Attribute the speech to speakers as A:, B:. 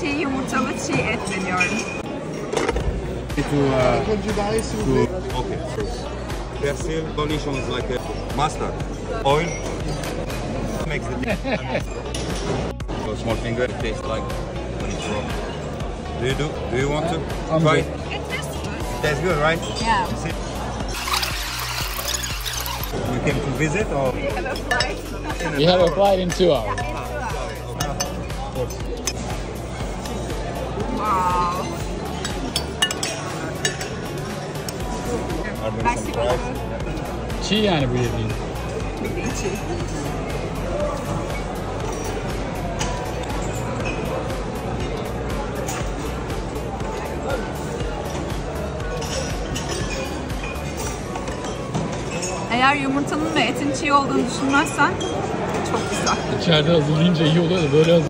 A: çiğ yumurtalı çiğ et deniyorum.
B: To, uh, to
C: Okay. Persil conditions like a mustard. Oil makes the difference. so small finger tastes like when it's raw. Do you do? Do you want to
B: I'm
C: try?
B: good.
A: It tastes good.
C: Tastes good, right?
A: Yeah.
C: Sit. You came to visit or?
A: We have a flight.
B: we have a flight in two hours.
A: Wow.
B: Çiğ yani bu yediğin.
A: Bildiğin çiğ. Eğer yumurtanın ve etin çiğ olduğunu düşünmezsen çok güzel.
B: İçeride hazırlayınca iyi oluyor da böyle hazır.